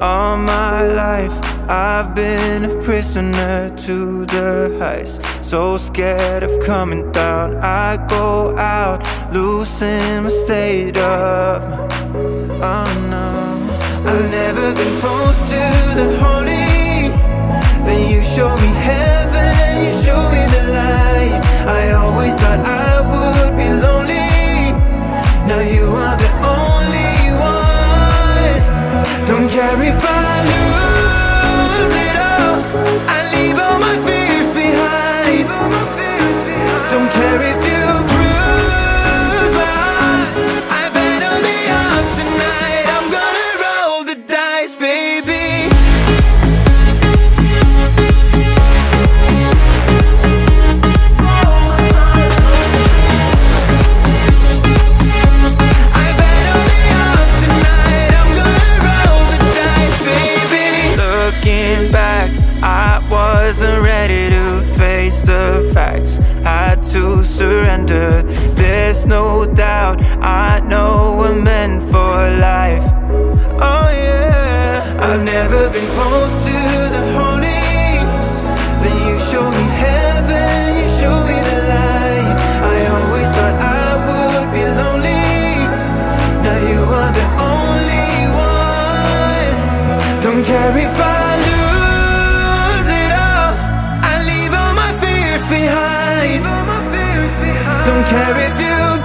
All my life I've been a prisoner to the heights. So scared of coming down I go out losing my state of mind. Oh no. I've never been care if I lose it all. I back, I wasn't ready to face the facts. Had to surrender, there's no doubt I know we're meant for life. Oh yeah. I've never been close to the holy Then you show me heaven, you show me the light night Don't care if you